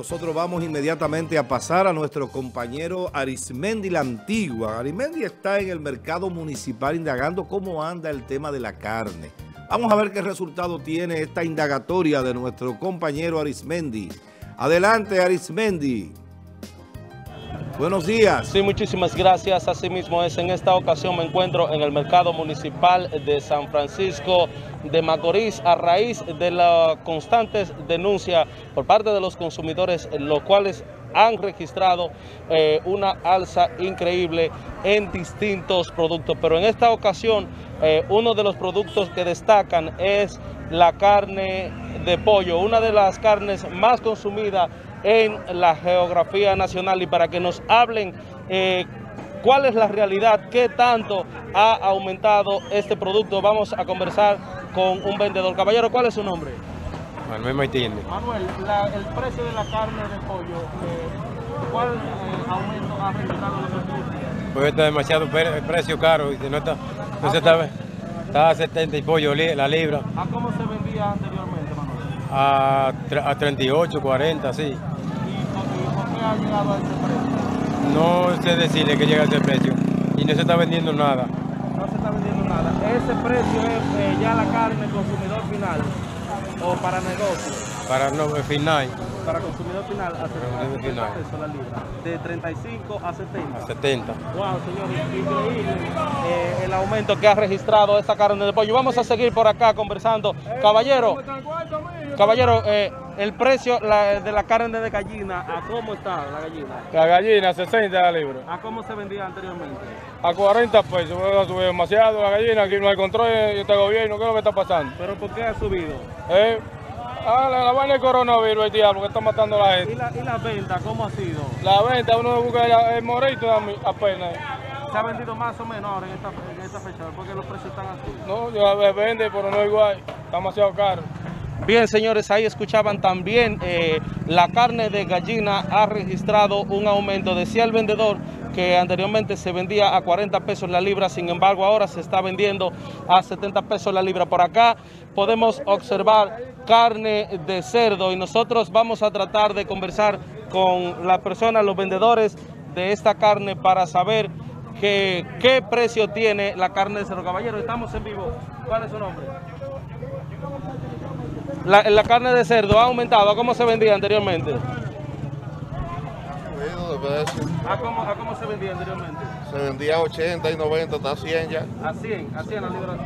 Nosotros vamos inmediatamente a pasar a nuestro compañero Arismendi la Antigua. Arismendi está en el mercado municipal indagando cómo anda el tema de la carne. Vamos a ver qué resultado tiene esta indagatoria de nuestro compañero Arismendi. Adelante Arismendi. Buenos días. Sí, muchísimas gracias. Asimismo es, en esta ocasión me encuentro en el mercado municipal de San Francisco de Macorís a raíz de las constantes denuncias por parte de los consumidores, los cuales han registrado eh, una alza increíble en distintos productos. Pero en esta ocasión, eh, uno de los productos que destacan es la carne de pollo, una de las carnes más consumidas en la geografía nacional y para que nos hablen eh, cuál es la realidad, qué tanto ha aumentado este producto. Vamos a conversar con un vendedor. Caballero, ¿cuál es su nombre? Manuel Martínez. Manuel, el precio de la carne de pollo, eh, ¿cuál eh, aumento ha registrado los productos? Pues está demasiado precio caro, no está, no se está, está a 70 y pollo la libra. ¿A cómo se vendía anteriormente, Manuel? A, a 38, 40, sí ha llegado a ese precio? No sé decirle que llega a ese precio y no se está vendiendo nada. No se está vendiendo nada. ¿Ese precio es eh, ya la carne consumidor final o para negocio? Para no, final. Para consumidor final a 70 pesos la libra. De 35 a 70. A 70. Wow, señores, increíble eh, el aumento que ha registrado esta carne de pollo. Vamos a seguir por acá conversando. Caballero, caballero, eh, el precio de la carne de gallina, ¿a cómo está la gallina? La gallina, 60 la libra. ¿A cómo se vendía anteriormente? A 40 pesos, ha subido demasiado la gallina, aquí no hay control de este gobierno, ¿qué es lo que está pasando? ¿Pero por qué ha subido? Eh, ah, la, vaina del coronavirus, el diablo, que está matando a la gente. ¿Y la, ¿Y la venta, cómo ha sido? La venta, uno busca el, el morito apenas. ¿Se ha vendido más o menos ahora en esta, en esta fecha? porque los precios están así? No, ya vende, pero no igual, está demasiado caro. Bien, señores, ahí escuchaban también eh, la carne de gallina ha registrado un aumento. Decía el vendedor que anteriormente se vendía a 40 pesos la libra, sin embargo ahora se está vendiendo a 70 pesos la libra. Por acá podemos observar carne de cerdo y nosotros vamos a tratar de conversar con las personas, los vendedores de esta carne para saber qué precio tiene la carne de cerdo. Caballero, estamos en vivo. ¿Cuál es su nombre? La, carne de cerdo ha aumentado. ¿A cómo se vendía anteriormente? ¿A cómo, ¿A cómo se vendía anteriormente? Se vendía a 80 y 90, está a 100 ya. A 100, a 100 la libra.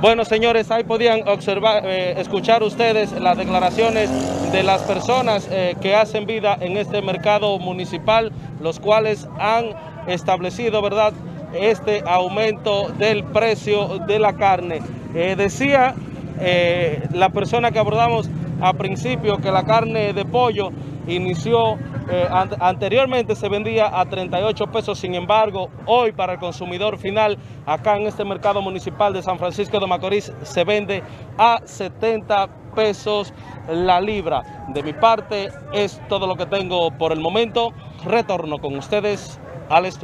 Bueno, señores, ahí podían observar, eh, escuchar ustedes las declaraciones de las personas eh, que hacen vida en este mercado municipal, los cuales han establecido, ¿verdad?, este aumento del precio de la carne. Eh, decía eh, la persona que abordamos a principio que la carne de pollo inició, eh, anteriormente se vendía a 38 pesos, sin embargo, hoy para el consumidor final, acá en este mercado municipal de San Francisco de Macorís, se vende a 70 pesos la libra. De mi parte, es todo lo que tengo por el momento. Retorno con ustedes al estudio.